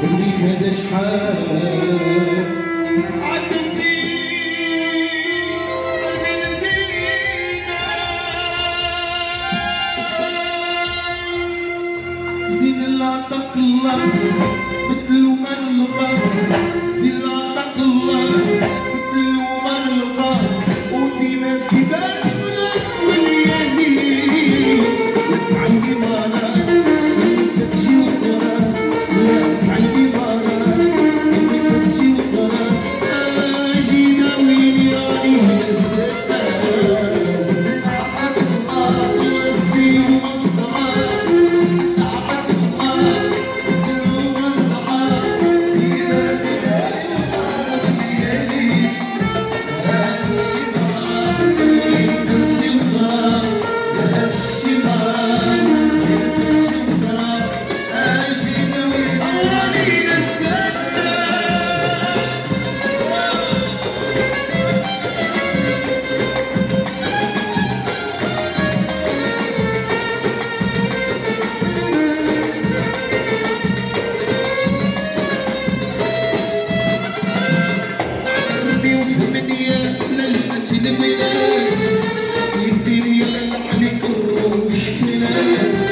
Believe in this time. إحنا ناس يديني يلعن الروح إحنا ناس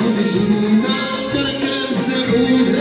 escondido, nada que se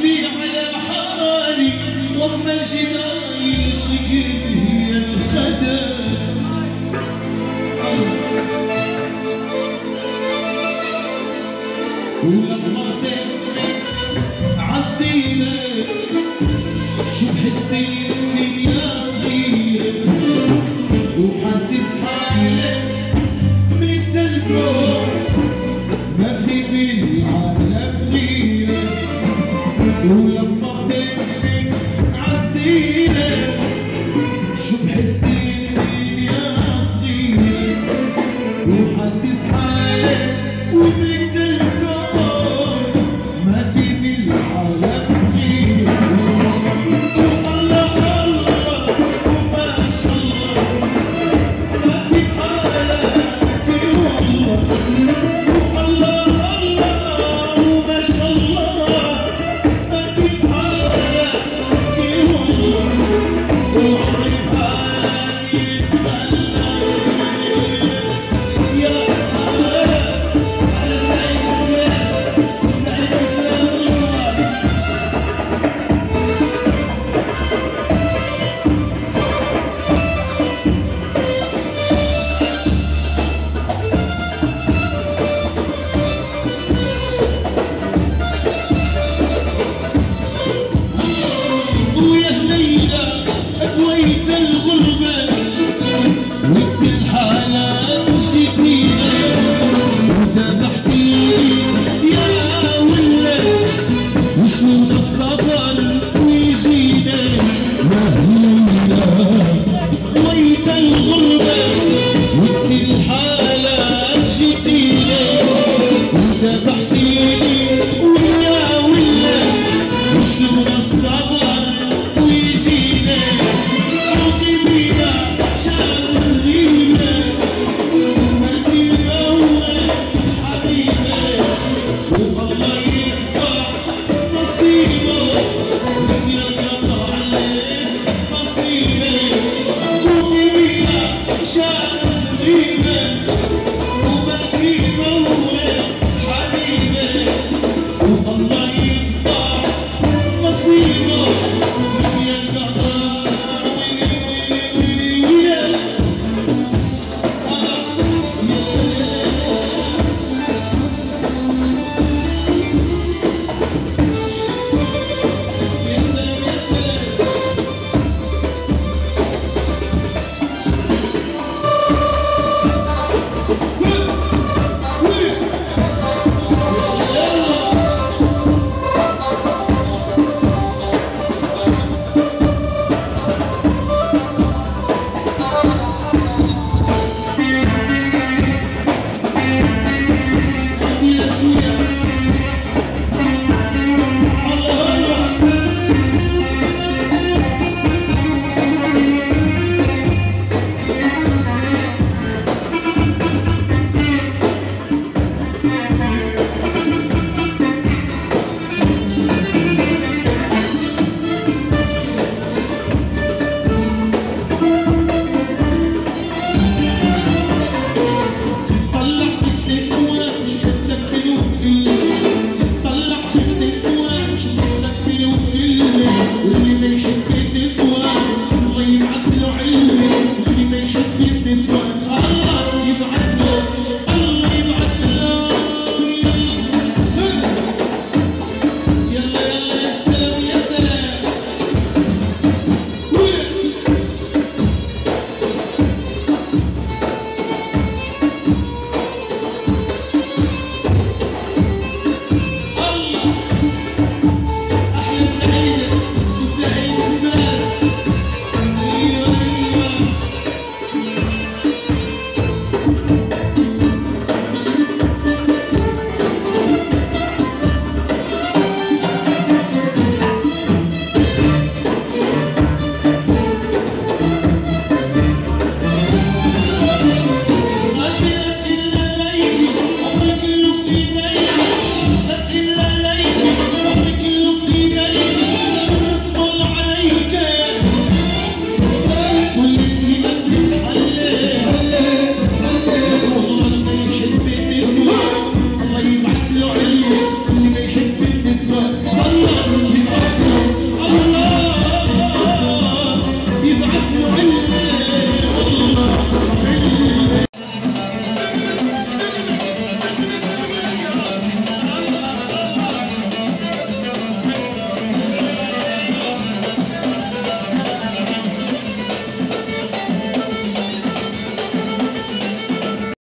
تشبيع على حالي واما الجبال شقد هي الخدم. ولما تنك عالسيرة شو بحسين